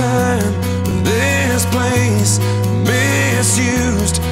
time, this place misused.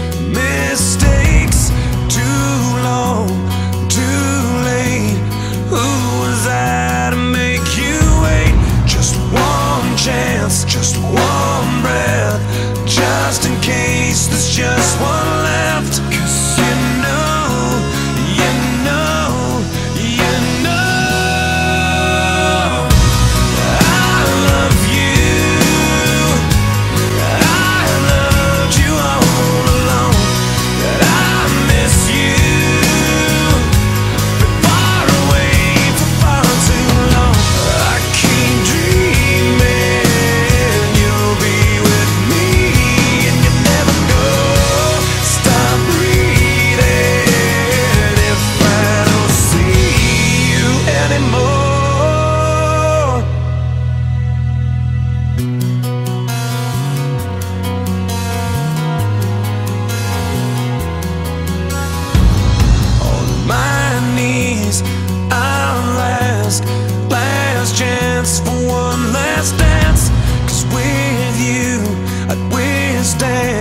dance for one last dance Cause with you I'd withstand.